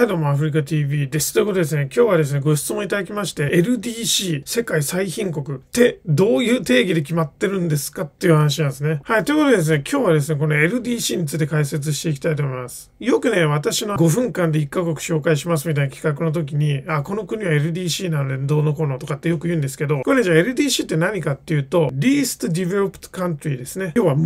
はい、どうも、アフリカ TV です。ということでですね、今日はですね、ご質問いただきまして、LDC、世界最貧国ってどういう定義で決まってるんですかっていう話なんですね。はい、ということでですね、今日はですね、この LDC について解説していきたいと思います。よくね、私の5分間で1カ国紹介しますみたいな企画の時に、あ、この国は LDC なのでどうのこうのとかってよく言うんですけど、これね、じゃあ LDC って何かっていうと、Least Developed Country ですね。要は、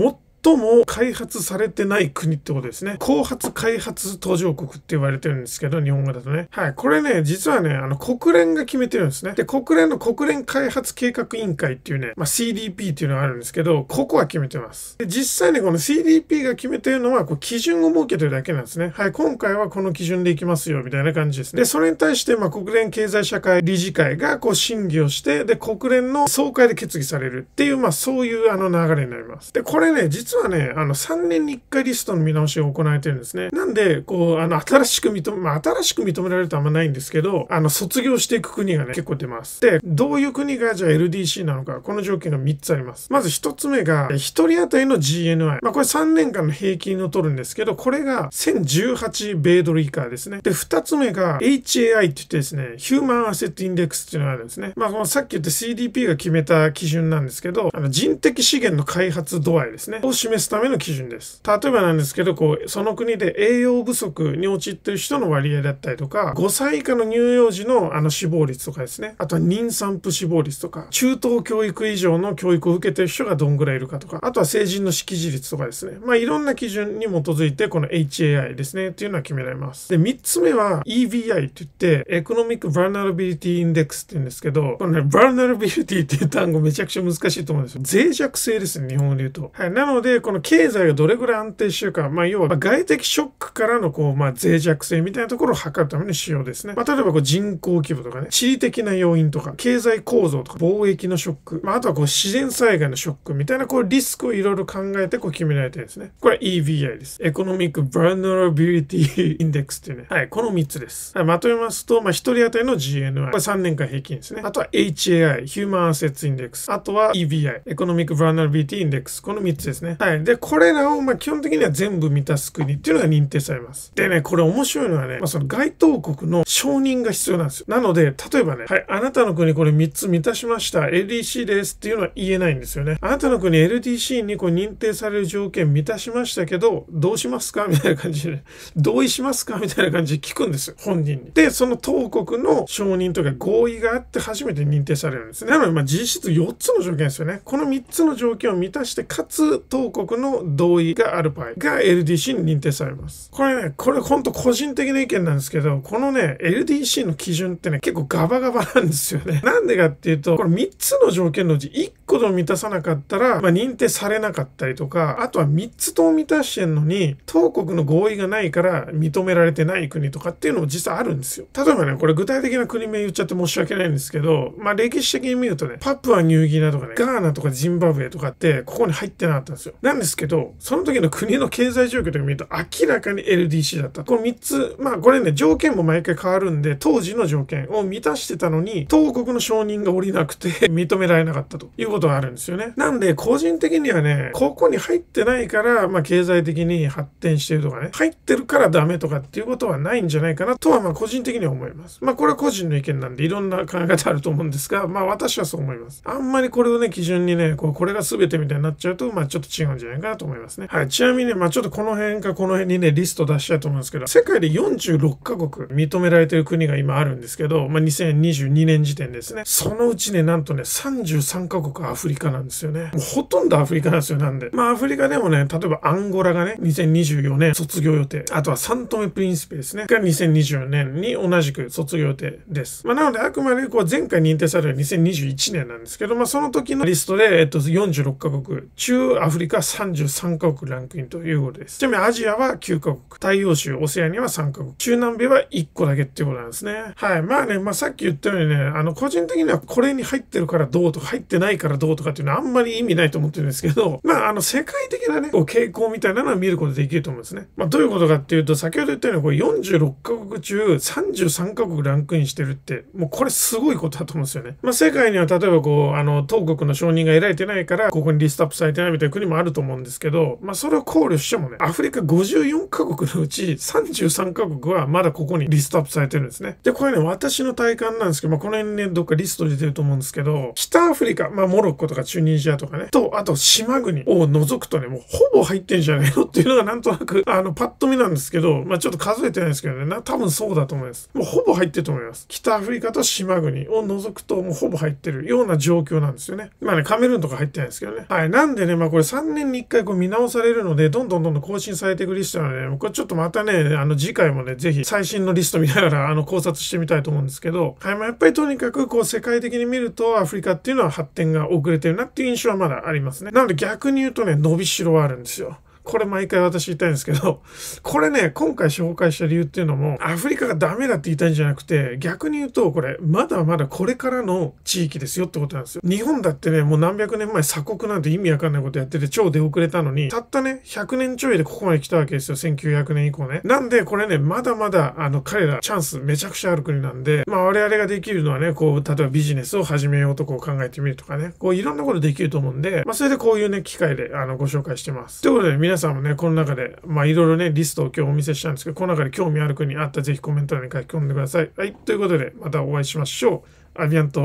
最も開発されてない国ってことですね。後発開発途上国って言われてるんですけど、日本語だとね。はい。これね、実はね、あの、国連が決めてるんですね。で、国連の国連開発計画委員会っていうね、まあ、CDP っていうのがあるんですけど、ここは決めてます。で、実際ね、この CDP が決めてるのは、こう、基準を設けてるだけなんですね。はい。今回はこの基準でいきますよ、みたいな感じですね。で、それに対して、まあ、国連経済社会理事会が、こう、審議をして、で、国連の総会で決議されるっていう、まあ、そういうあの流れになります。で、これね、実はね、あの、3年に1回リストの見直しが行われてるんですね。なんで、こう、あの、新しく認め、まあ、新しく認められるとあんまないんですけど、あの、卒業していく国がね、結構出ます。で、どういう国がじゃあ LDC なのか、この条件が3つあります。まず1つ目が、1人当たりの GNI。まあ、これ3年間の平均を取るんですけど、これが1018米ドル以下ですね。で、2つ目が HAI って言ってですね、ヒューマンアセットインデックスっていうのがあるんですね。まあ、このさっき言った CDP が決めた基準なんですけど、あの人的資源の開発度合いですね。を示すための基準です。例えばなんですけど、こう、その国で栄養不足に陥ってる人の割合だったりとか、5歳以下の乳幼児のあの死亡率とかですね。あとは妊産婦死亡率とか、中等教育以上の教育を受けている人がどんぐらいいるかとか、あとは成人の識字率とかですね。まあ、いろんな基準に基づいて、この HAI ですね、っていうのは決められます。で、3つ目は EVI って言って、Economic Vulnerability Index って言うんですけど、このね、Vulnerability っていう単語めちゃくちゃ難しいと思うんですよ。脆弱性ですね、日本語で言うと。はい。なので、でこの経済がどれぐらい安定してるか、まあ、要は外的ショックからのこう、まあ、脆弱性みたいなところを測るための指標ですね。まあ、例えばこう人口規模とかね、地理的な要因とか、経済構造とか、貿易のショック、まあ、あとはこう自然災害のショックみたいなこうリスクをいろいろ考えてこう決められてるんですね。これ EVI です。 Economic Vulnerability Index っていうね。はい、この3つです。はい、まとめますと、まあ、1人当たりの GNI。これ3年間平均ですね。あとは HAI、 Human Assets Index。あとは EVI、 Economic Vulnerability Index。この3つですね。はい。で、これらを、まあ、基本的には全部満たす国っていうのが認定されます。でね、これ面白いのはね、まあ、その該当国の承認が必要なんですよ。なので、例えばね、はい、あなたの国これ3つ満たしました。LDC ですっていうのは言えないんですよね。あなたの国 LDC にこう認定される条件満たしましたけど、どうしますか？みたいな感じで、同意しますか？みたいな感じで聞くんですよ。本人に。で、その当国の承認とか合意があって初めて認定されるんですね。なので、まあ実質4つの条件ですよね。この3つの条件を満たして、かつ当国の同意がある場合が LDC に認定されます。これね、これほんと個人的な意見なんですけど、このね、LDC の基準ってね、結構ガバガバなんですよね。なんでかっていうと、これ3つの条件のうち1個でも満たさなかったら、まあ、認定されなかったりとか、あとは3つとも満たしてんのに、当国の合意がないから認められてない国とかっていうのも実はあるんですよ。例えばね、これ具体的な国名言っちゃって申し訳ないんですけど、まあ歴史的に見るとね、パプアニューギーナとかね、ガーナとかジンバブエとかってここに入ってなかったんですよ。なんですけど、その時の国の経済状況とか見ると明らかに LDC だった。この3つ、まあこれね、条件も毎回変わるんで、当時の条件を満たしてたのに、当国の承認が下りなくて 認められなかったということがあるんですよね。なんで、個人的にはね、ここに入ってないから、まあ経済的に発展してるとかね、入ってるからダメとかっていうことはないんじゃないかなとは、まあ個人的には思います。まあこれは個人の意見なんで、いろんな考え方あると思うんですが、まあ私はそう思います。あんまりこれをね、基準にね、こうこれが全てみたいになっちゃうと、まあちょっと違うんじゃないかなと思いますね。はい。ちなみにね、まあちょっとこの辺かこの辺にね、リスト出したいと思うんですけど、世界で46カ国認められてる国が今あるんですけど、まあ、2022年時点ですね。そのうちね、なんとね、33カ国アフリカなんですよね。もうほとんどアフリカなんですよ、なんで。まあ、アフリカでもね、例えばアンゴラがね、2024年卒業予定。あとはサントメプリンスペですね。が2024年に同じく卒業予定です。まあ、なので、あくまでこう前回認定される2021年なんですけど、まあ、その時のリストで、えっと、46カ国、中アフリカが33カ国ランクインということです。ちなみにアジアは9カ国、太陽州、オセアニアは3カ国、中南米は1個だけっていうことなんですね。はい。まあね、まあさっき言ったようにね、あの、個人的にはこれに入ってるからどうとか、入ってないからどうとかっていうのはあんまり意味ないと思ってるんですけど、まあ、あの、世界的なね、こう傾向みたいなのは見ることできると思うんですね。まあ、どういうことかっていうと、先ほど言ったように、これ46カ国中33カ国ランクインしてるって、もうこれすごいことだと思うんですよね。まあ、世界には例えばこう、あの、当国の承認が得られてないから、ここにリストアップされてないみたいな国もあるると思うんですけど、まあそれを考慮してもね、アフリカ54カ国のうち33カ国はまだここにリストアップされてるんですね。で、これね、私の体感なんですけど、まあこの辺ね、どっかリスト出てると思うんですけど、北アフリカ、まあモロッコとかチュニジアとかね、と、あと島国を除くとね、もうほぼ入ってんじゃないのっていうのがなんとなく、あの、パッと見なんですけど、まあちょっと数えてないですけどね、な多分そうだと思います。もうほぼ入ってると思います。北アフリカと島国を除くともうほぼ入ってるような状況なんですよね。まあね、カメルーンとか入ってないですけどね。はい。なんでね、まあこれ3年に1回こう見直されるので、どんどんどんどん更新されていくリストなので、ね、これちょっとまたね、あの次回もね、ぜひ最新のリスト見ながらあの考察してみたいと思うんですけど、はい。まあやっぱりとにかくこう世界的に見るとアフリカっていうのは発展が遅れてるなっていう印象はまだありますね。なので逆に言うとね、伸びしろはあるんですよ。これ毎回私言いたいんですけど、これね、今回紹介した理由っていうのも、アフリカがダメだって言いたいんじゃなくて、逆に言うと、これ、まだまだこれからの地域ですよってことなんですよ。日本だってね、もう何百年前鎖国なんて意味わかんないことやってて超出遅れたのに、たったね、100年ちょいでここまで来たわけですよ。1900年以降ね。なんで、これね、まだまだ、あの、彼らチャンスめちゃくちゃある国なんで、まあ我々ができるのはね、こう、例えばビジネスを始めようとこう考えてみるとかね、こういろんなことできると思うんで、まあそれでこういうね、機会で、あの、ご紹介してます。ということで、皆さんもね、この中で、まあいろいろね、リストを今日お見せしたんですけど、この中で興味ある国あったらぜひコメント欄に書き込んでください。はい、ということで、またお会いしましょう。アビアント。